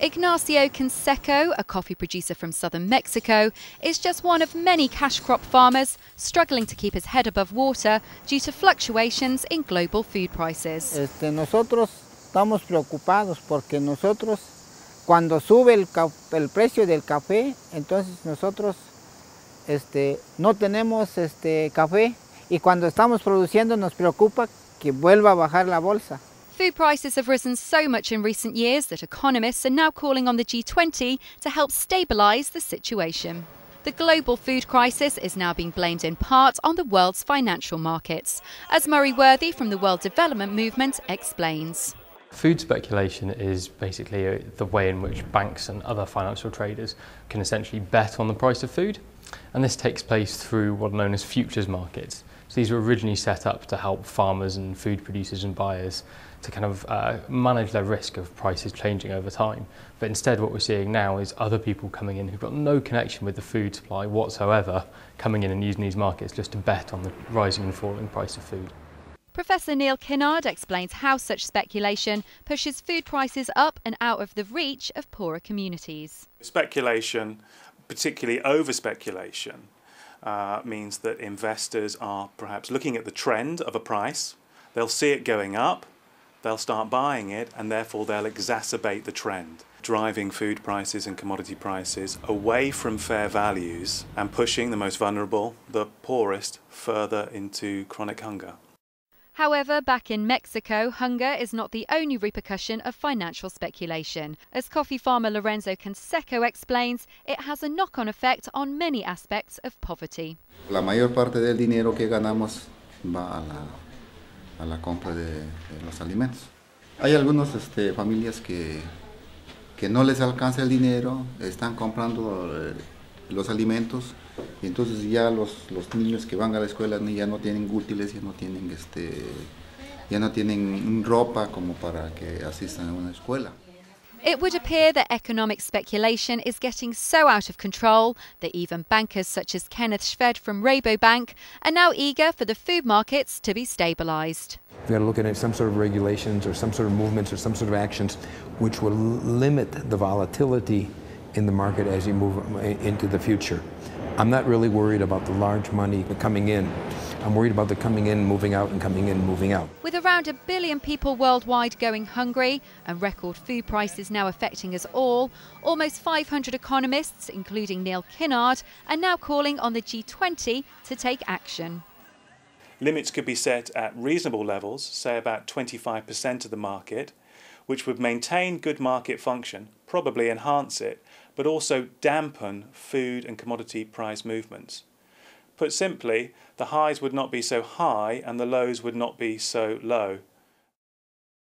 Ignacio Canseco, a coffee producer from southern Mexico, is just one of many cash crop farmers struggling to keep his head above water due to fluctuations in global food prices. Este, nosotros estamos preocupados porque nosotros cuando sube el, el precio del café, entonces nosotros este, no tenemos este, café y cuando estamos produciendo nos preocupa que vuelva a bajar la bolsa. Food prices have risen so much in recent years that economists are now calling on the G20 to help stabilise the situation. The global food crisis is now being blamed in part on the world's financial markets, as Murray Worthy from the World Development Movement explains. Food speculation is basically uh, the way in which banks and other financial traders can essentially bet on the price of food. And this takes place through what are known as futures markets. So these were originally set up to help farmers and food producers and buyers to kind of uh, manage their risk of prices changing over time. But instead what we're seeing now is other people coming in who've got no connection with the food supply whatsoever, coming in and using these markets just to bet on the rising and falling price of food. Professor Neil Kellard explains how such speculation pushes food prices up and out of the reach of poorer communities. Speculation, particularly over speculation, uh, means that investors are perhaps looking at the trend of a price, they'll see it going up, they'll start buying it, and therefore they'll exacerbate the trend, driving food prices and commodity prices away from fair values and pushing the most vulnerable, the poorest, further into chronic hunger. However, back in Mexico, hunger is not the only repercussion of financial speculation. As coffee farmer Lorenzo Canseco explains, it has a knock-on effect on many aspects of poverty. La mayor parte del dinero que ganamos va a la, a la compra de, de los alimentos. Hay algunas este, familias que, que no les alcanza el dinero, están comprando eh, los alimentos y entonces ya los, los niños que van a la escuela ya no tienen útiles, ya no tienen este ya no tienen ropa como para que asistan a una escuela. It would appear that economic speculation is getting so out of control that even bankers such as Kenneth Shwedel from Rabobank are now eager for the food markets to be stabilised. We've got to look at some sort of regulations or some sort of movements or some sort of actions which will limit the volatility in the market as you move uh, into the future. I'm not really worried about the large money coming in. I'm worried about the coming in, moving out, and coming in, moving out. With around a billion people worldwide going hungry and record food prices now affecting us all, almost 500 economists, including Neil Kellard, are now calling on the G20 to take action. Limits could be set at reasonable levels, say about 25% of the market, which would maintain good market function, probably enhance it, but also dampen food and commodity price movements. Put simply, the highs would not be so high and the lows would not be so low.